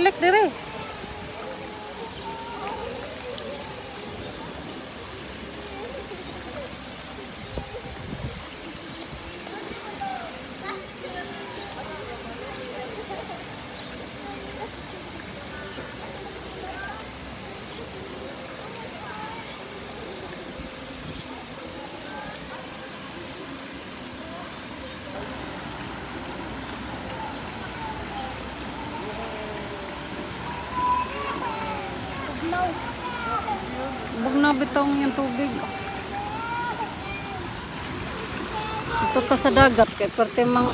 लिख दे रहे sa dagat kay parte mang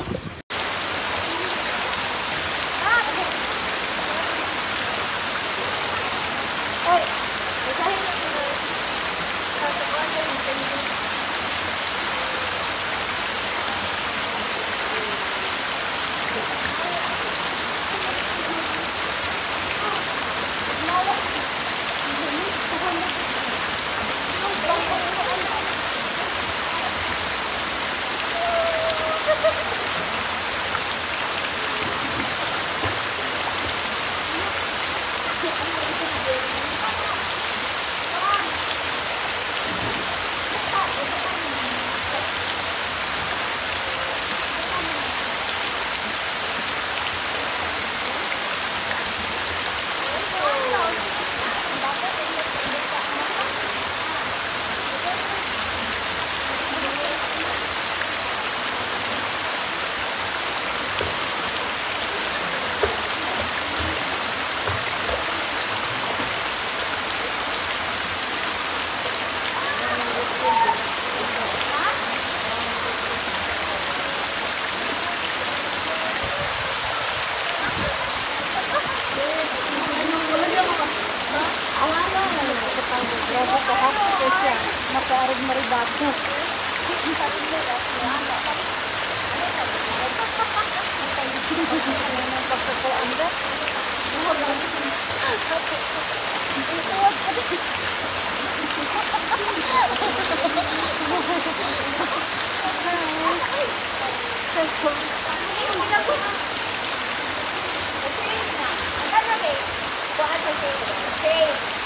Lahat kasi siya, makaarag maribago. Okay.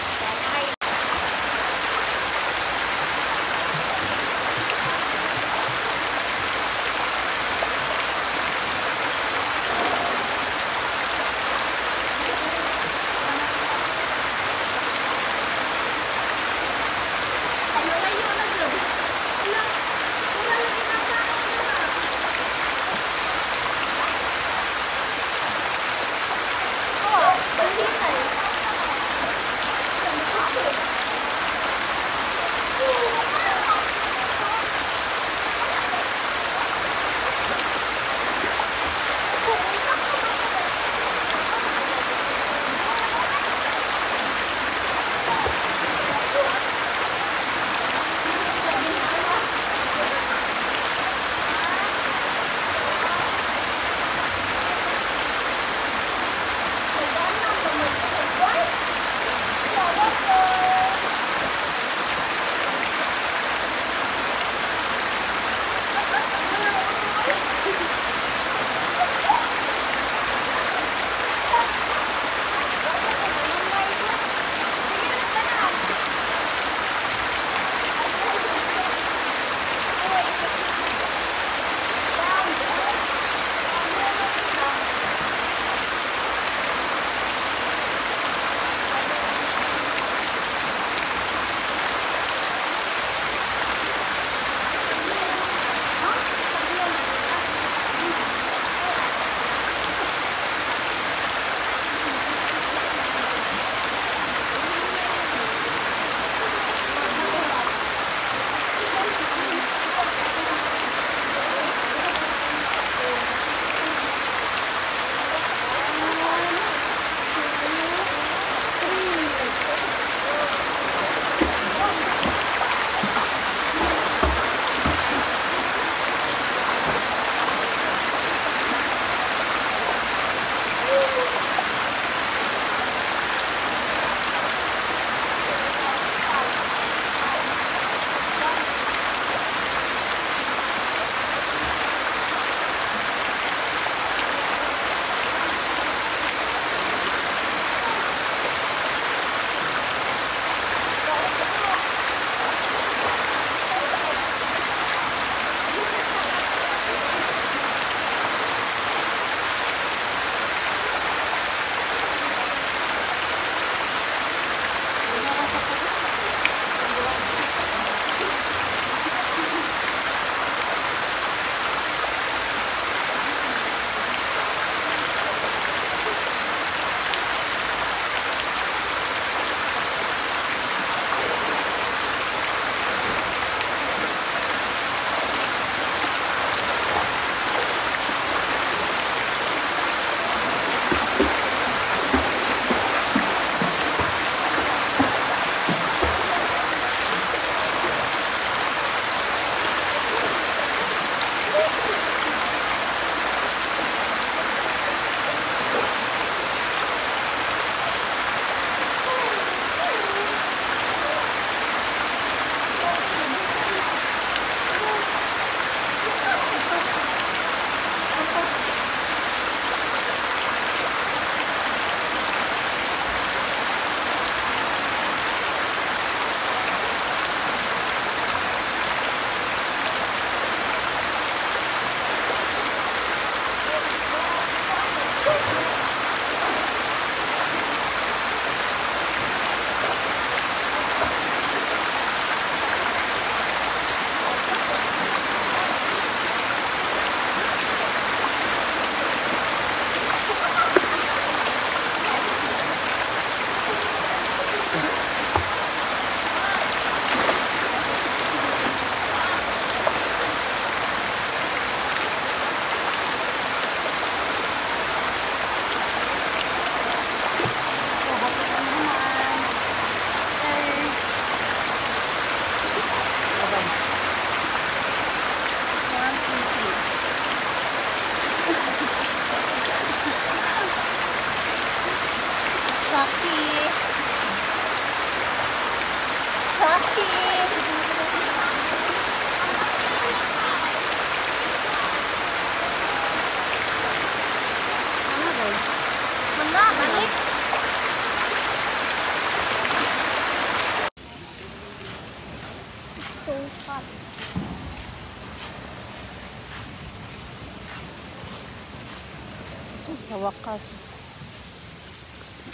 Wakas.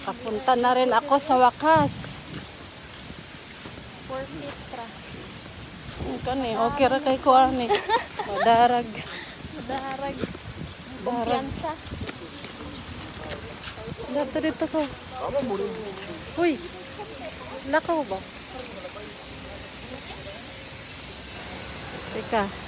Kapunta na rin ako sa wakas. Four feet tra. Kani, okay ra kay ko ani. Madarag. Madarag. Darag. Kumpiyansa. Dito dito ko. Uy. Lakaw ba? Teka.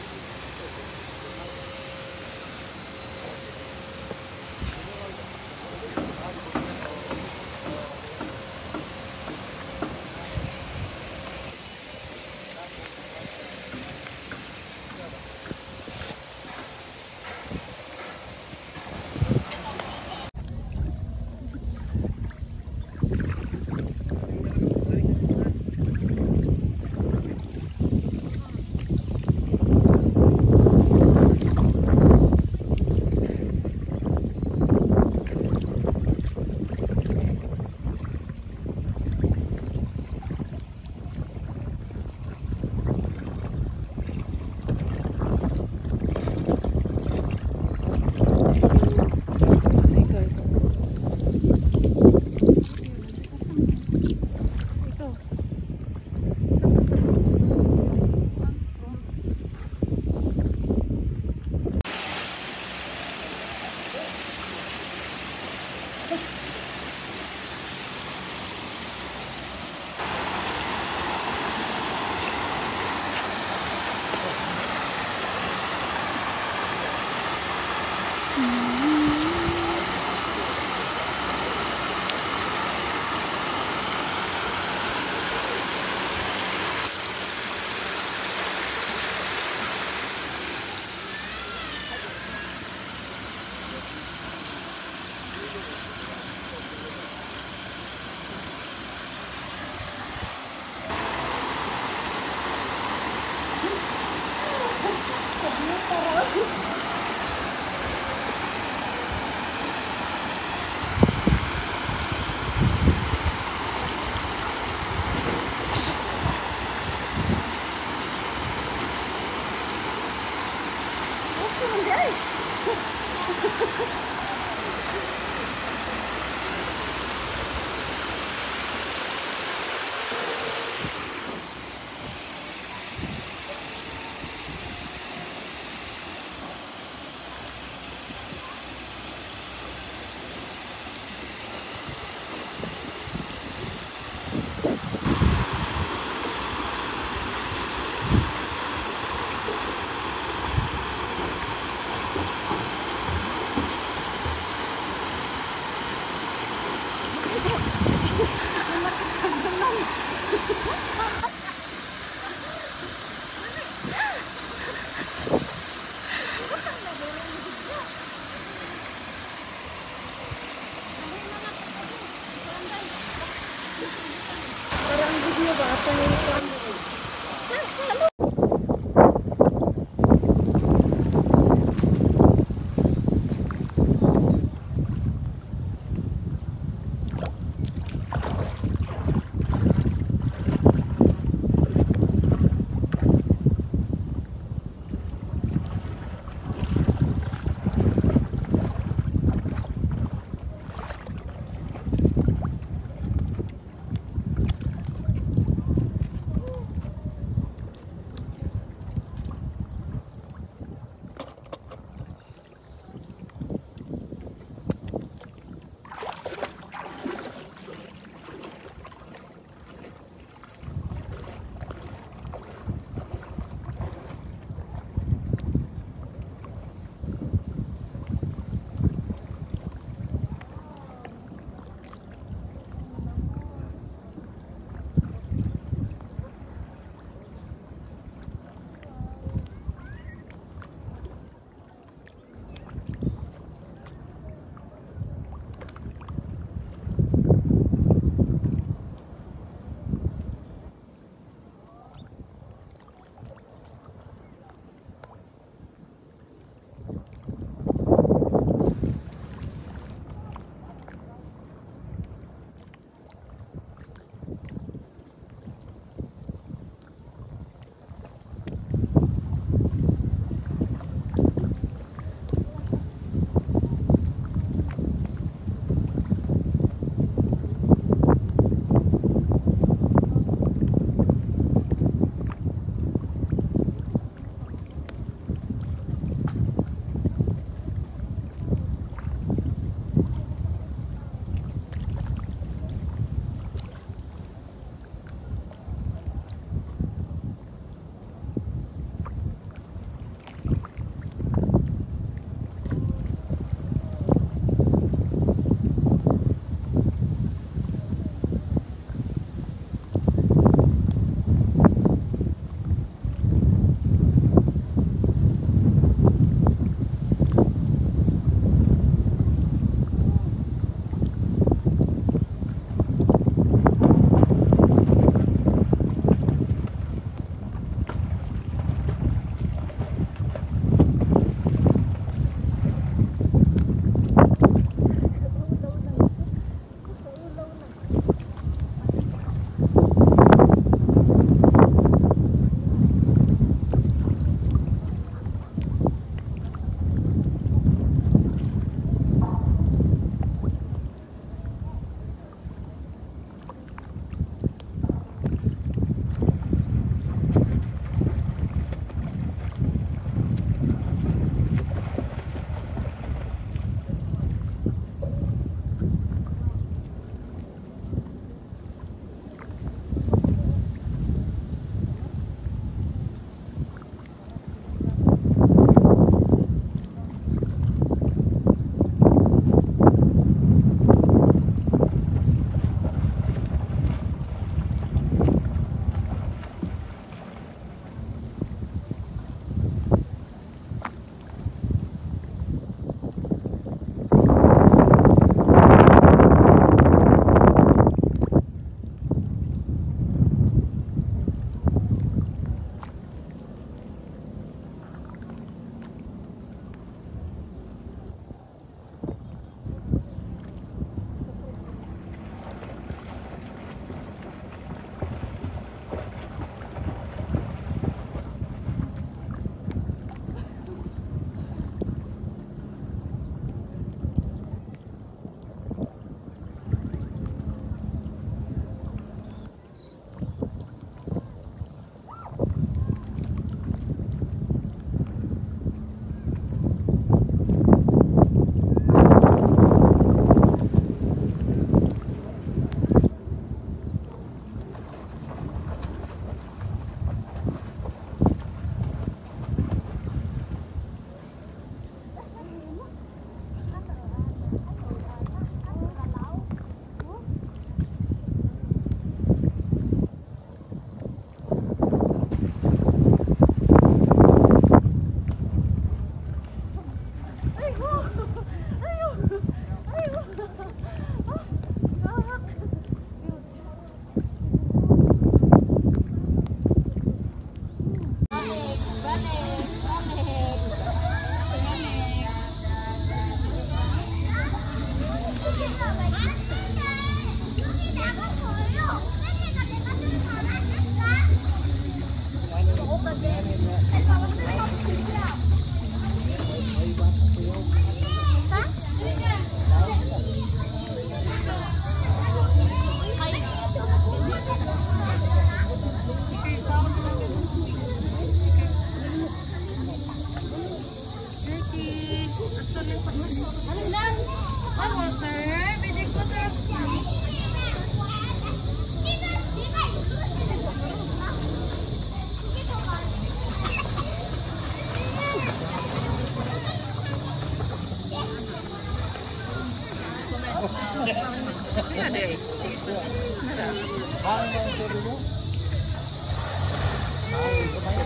Ini ada ya?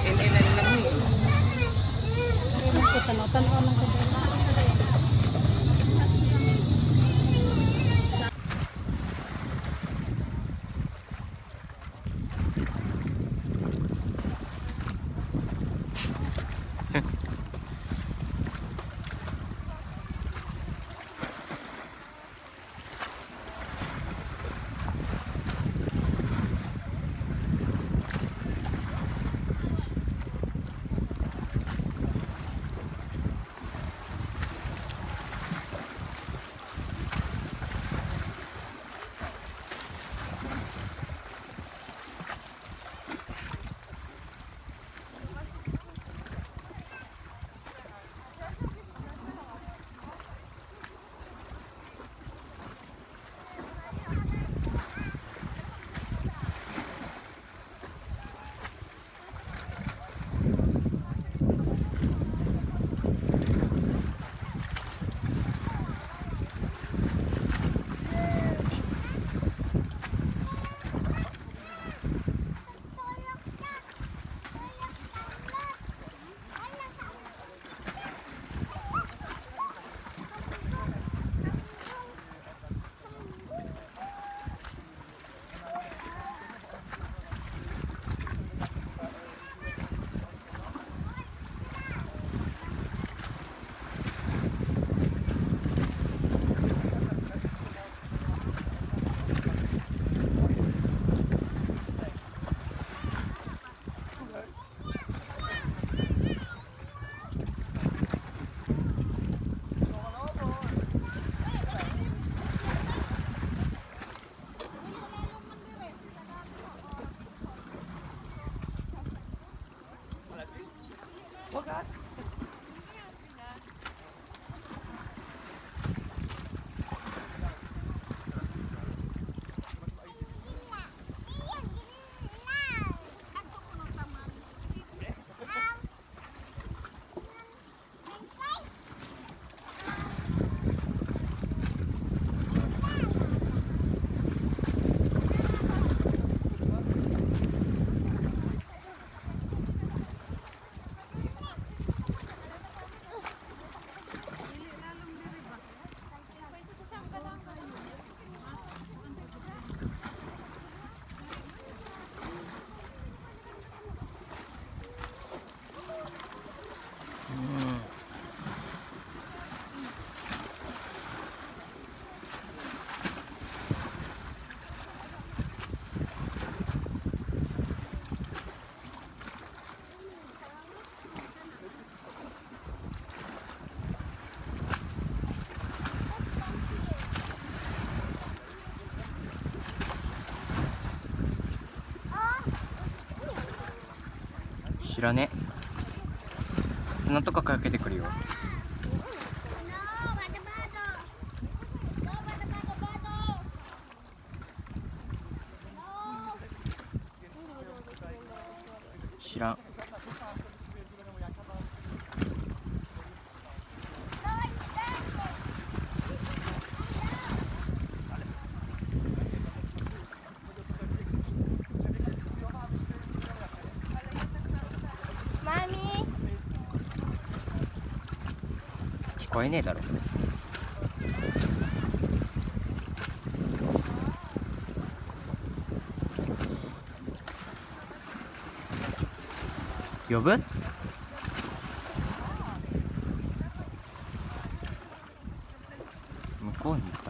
Ini, ini, ini. Ini kita nonton orang. 知らね砂とかかけてくるよ。聞こえねえだろ呼ぶ？向こうに行く？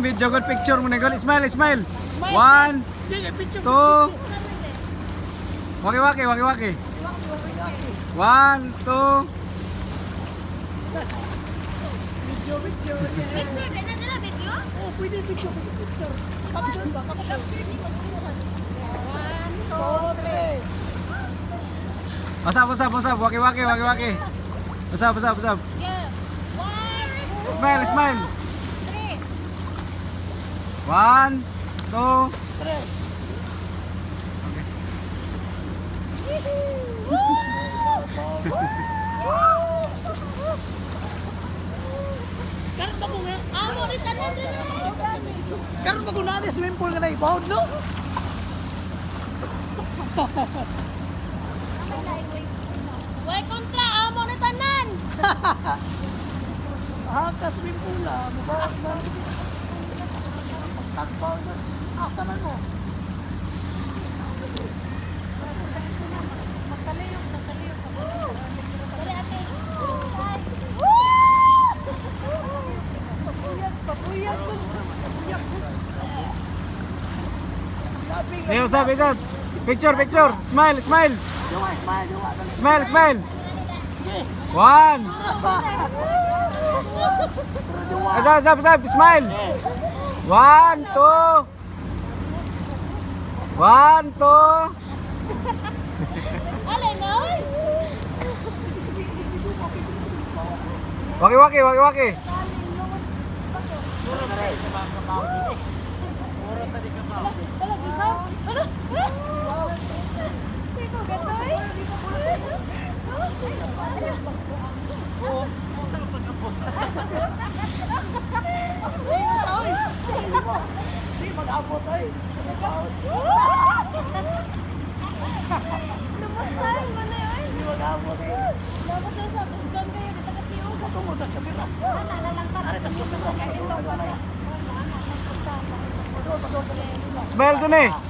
me with picture Munegal. Smile, smile. One, two. Waki waki, waki waki. One, two. Video. Picture, picture, One, two, wakil wakil wakil wakil Smile, smile. One, two. Three. Karon ba kung amo ni tanan Karon ba kung ni swimming pool nga na ibawd no? Way kontra amo ni tanan. Ah, ka swimming pool ah, mabawd na. Takbaw na. Asa man mo? Hey, usap, usap. Picture, picture. Smile, smile. Smile. Smile. One. Pero yawa. Usap, usap, usap. Smile. One, two. One, two. Alay noy. Waki waki, waki waki. Wala gisaw. Ano? Siko gatoy. Di mag-abot ay. Lumustahin mo na yun. Di mag-abot ay. Dapat sa busgan kayo dito ka piyo. Tungo tas kamera. Ana na lang ta. Smile to ni. Oh!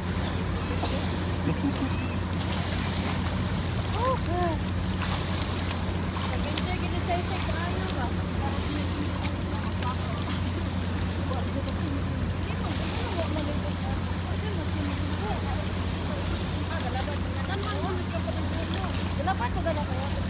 Batu.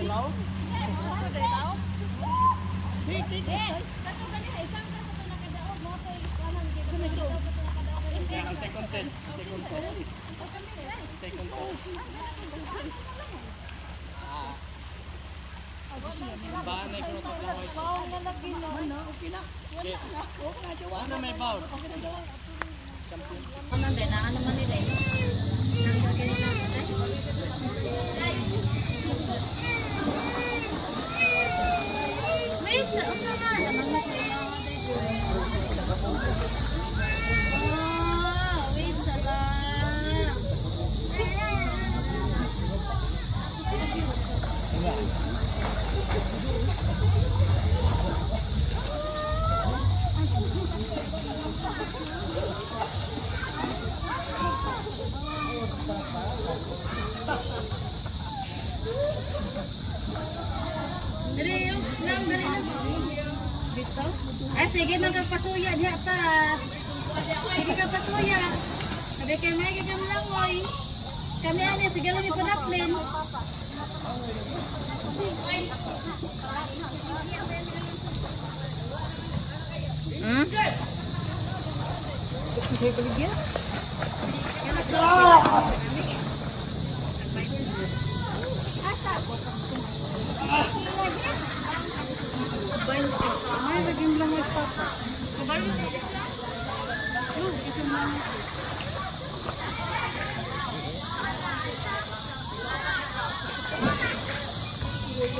Hello?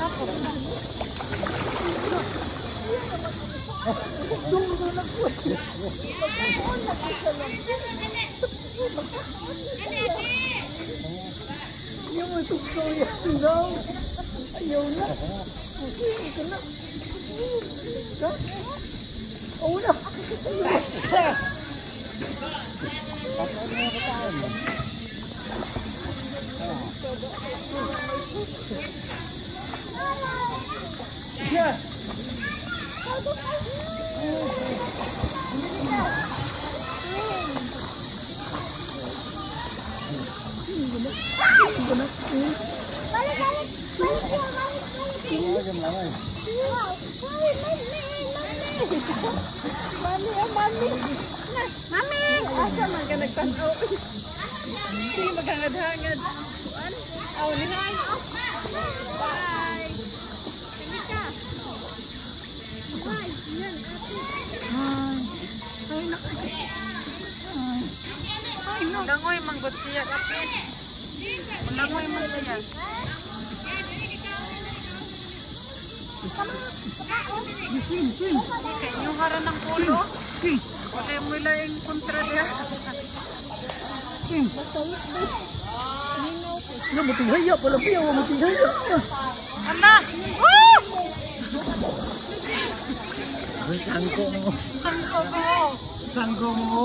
nhưng mà tục sôi nhỉ từ nhiều lắm một suy cái lắm đó ôi đâu Thank you chưa balik balik balik balik balik Mami, oh mami. Mami, asa man ka nagtanaw? Hindi magkangad-hangad. Aw ni Hay. Bye. Langoy, manggot siya, kapit. Langoy man siya. Sim. Kaya yung haran ng pulo. Wala mo lang kontra niya. Sim. Ya, matinghaya pala piya, wa matinghaya. Ala! Woo! Sangko mo. Sangko ko. Sangko mo.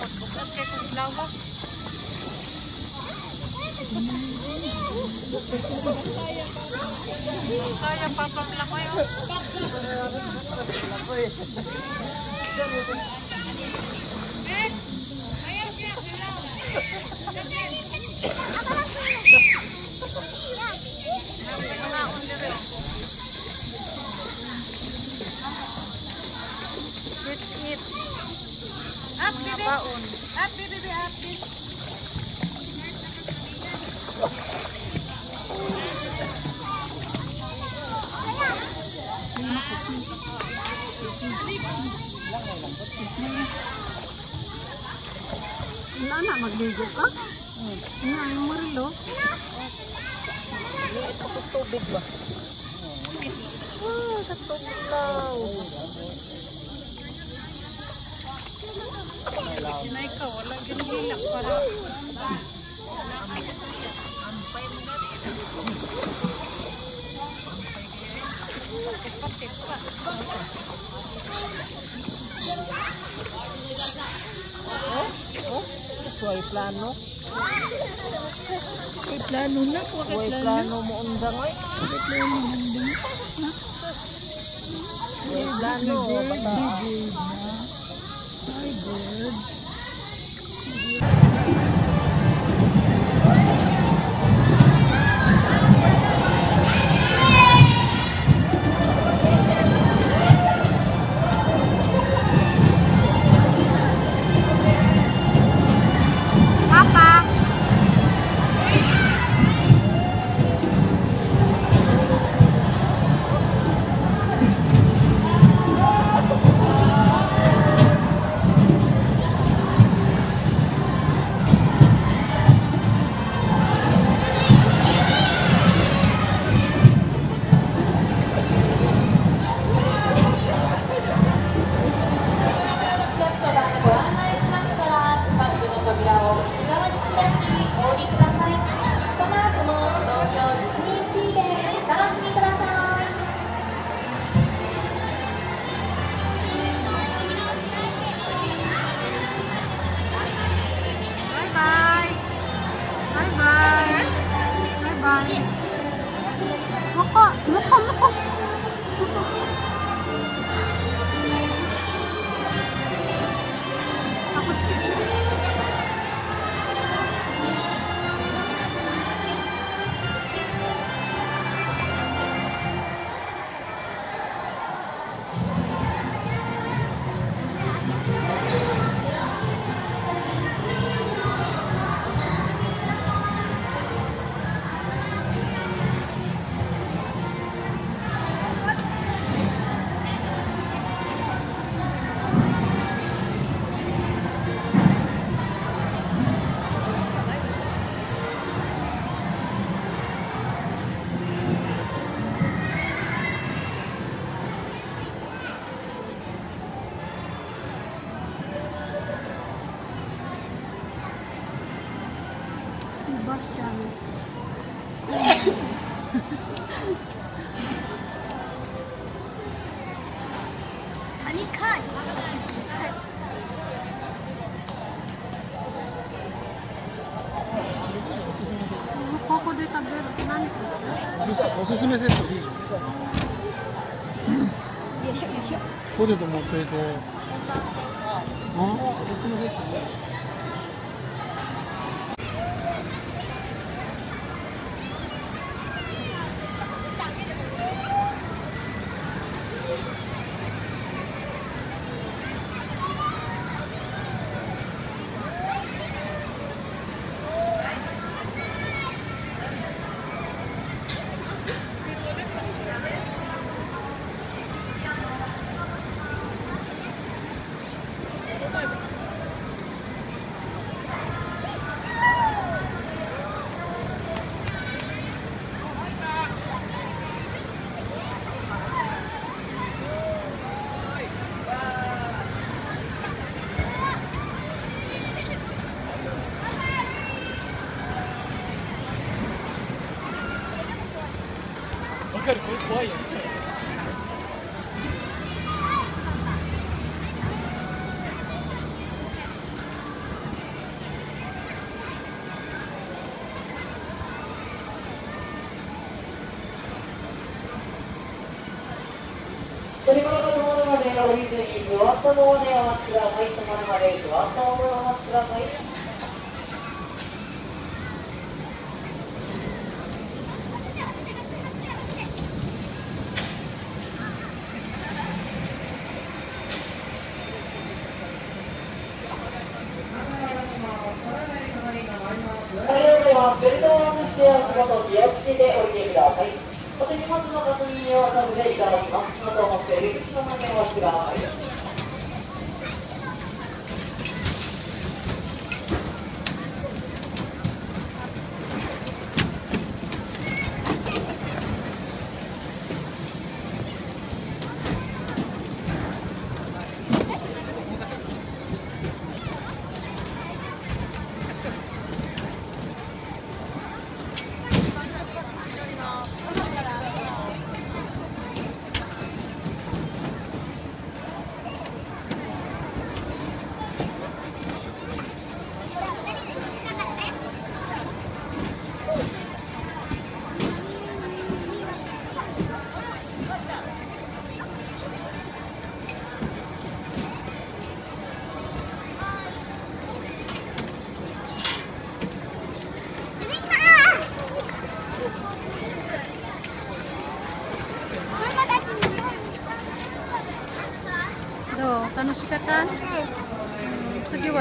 ko tinghiya. Hindi ka kabaw? Ako, pagbukat kay kong lawak. Kaya papam lang Up, bibi. Up, bibi, bibi, up, bibi. Wala na, magligo ka? Ano, ang marilo? Tapos tubig ba? Sa tubig lang. Sinay ka, wala ginilak para. Suway plano. Plano na po, Suway plano mo undang oy. Suway plano bata. stop, おすすめセットい。い。ポテトもつい。ておすすめセット子供で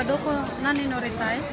どこ何のりたい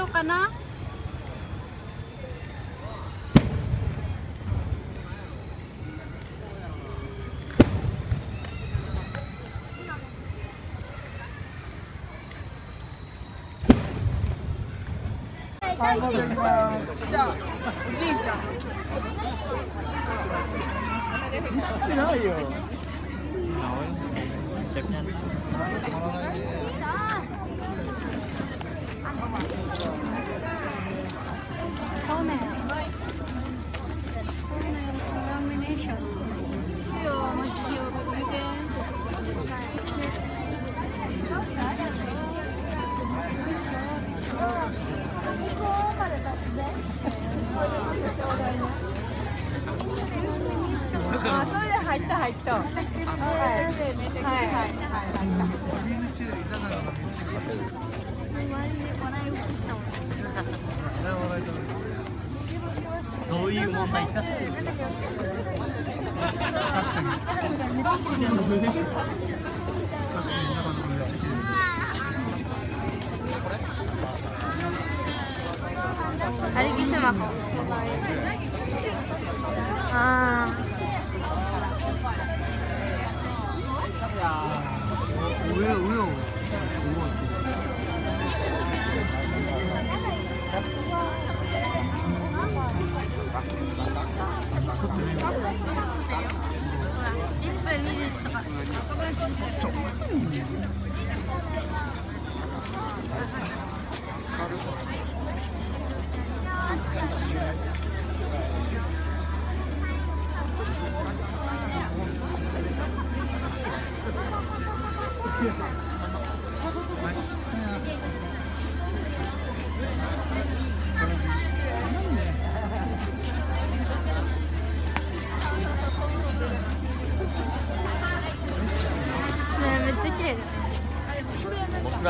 ろうかな三四五。ょう。はい。はい。はい。うい。う問題だ。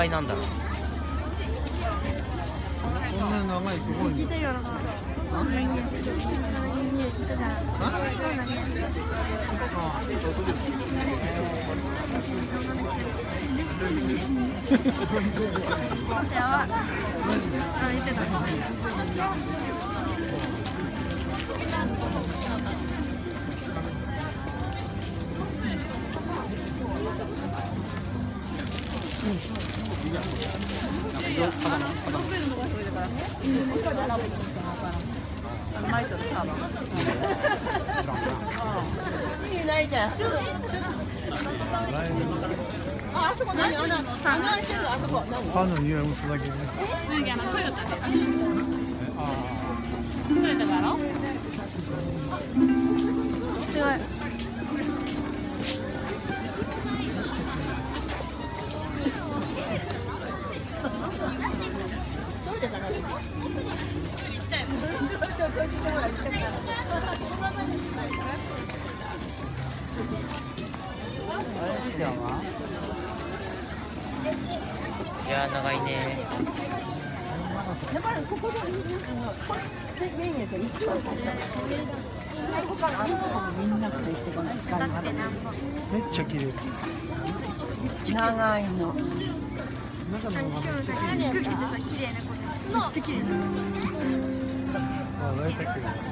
らいなんだろう。こんな長いすごい、パンの匂いもすだけですごいい。いや長いね。だからここでのこれメインや一番最初もみんなでしてこないめっちゃ綺麗。長いの。中のがめっちゃ綺麗めっちゃ綺麗です。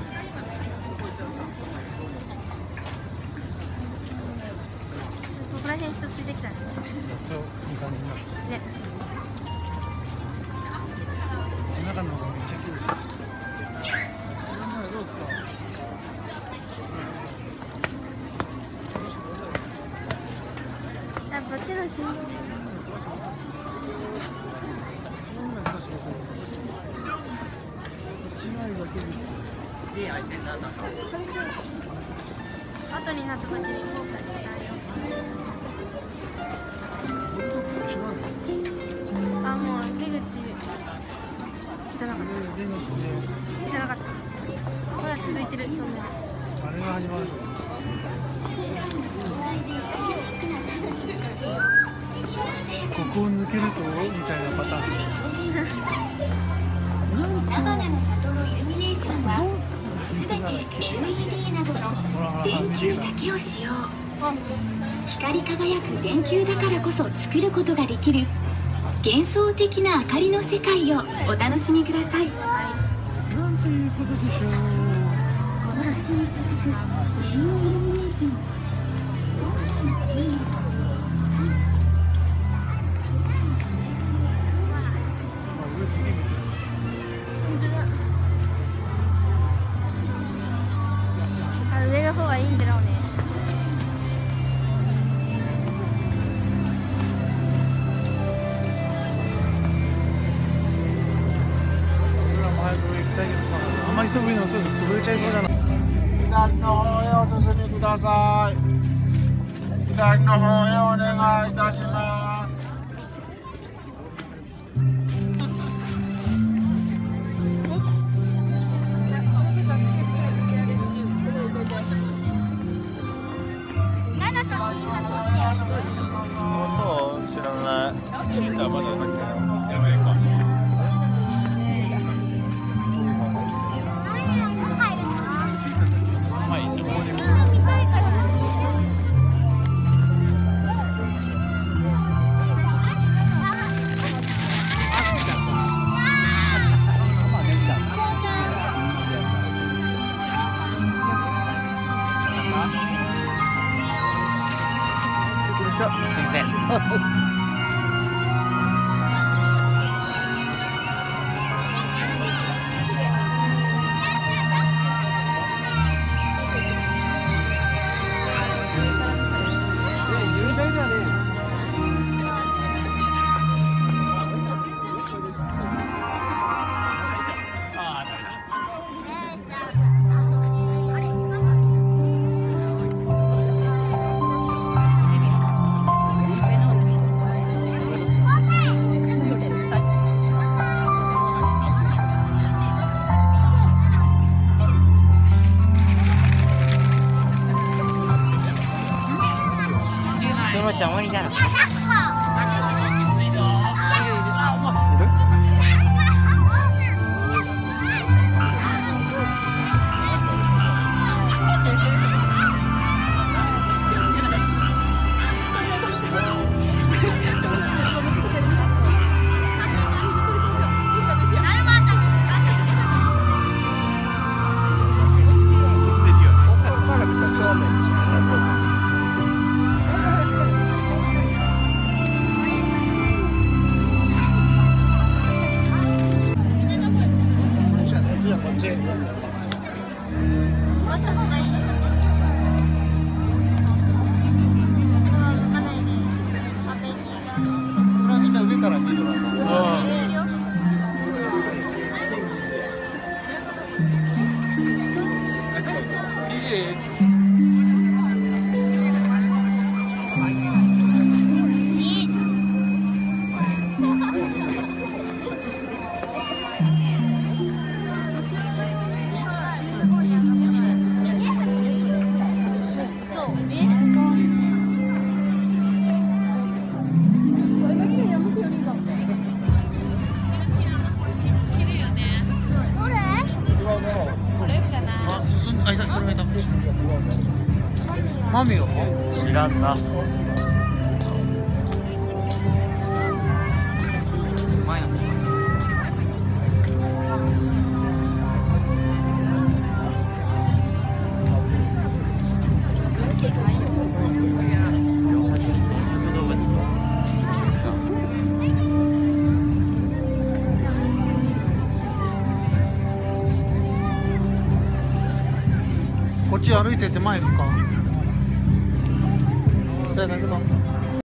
輝く電球だからこそ作ることができる。幻想的な明かりの世界をお楽しみください。なんていうことでしょう。この先に続くレインイルミネーションどのちゃ